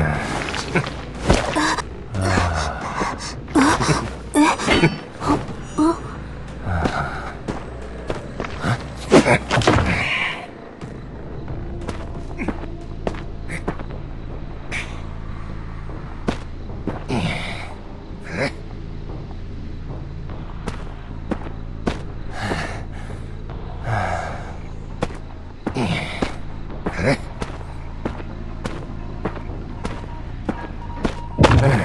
哎，啊，啊，啊，啊，啊，啊，啊，啊，没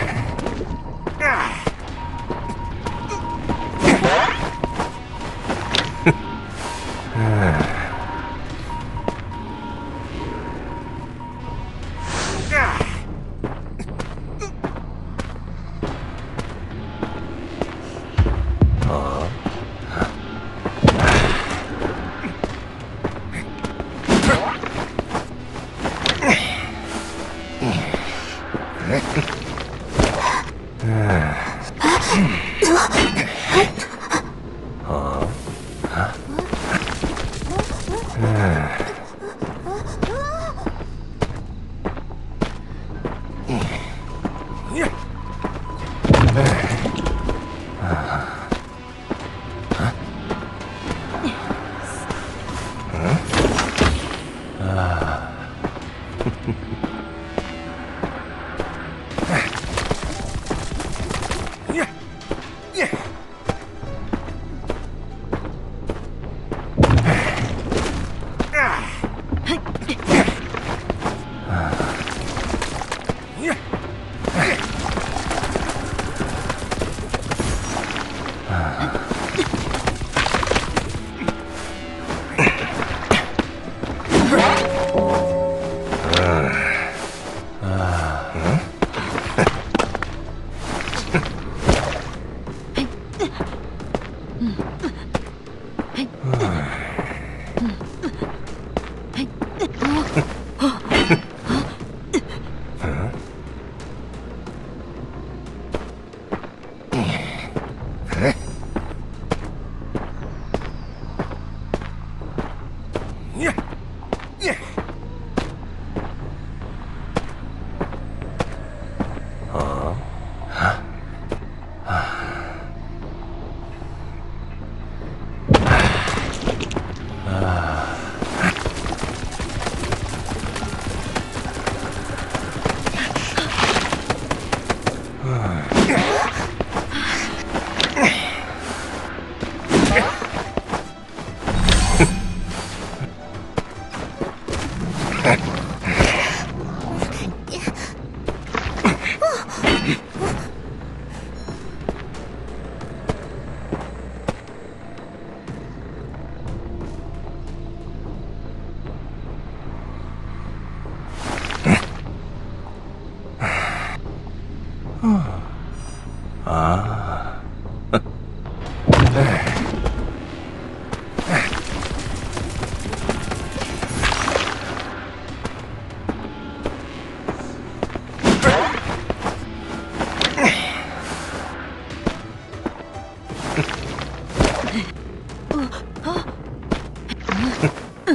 你，准备，啊，啊。嗯嗯，哎，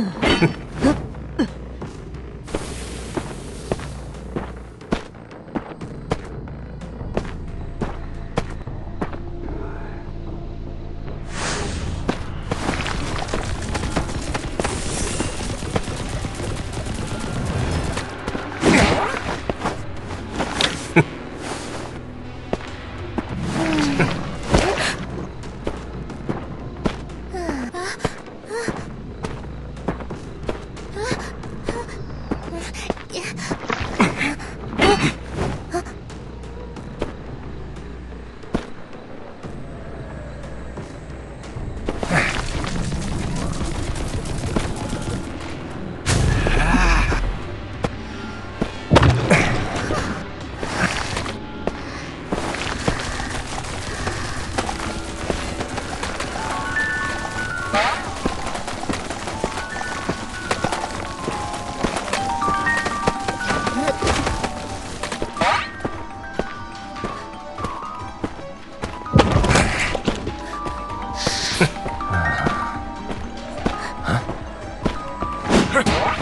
Ooh. Ha ha ha!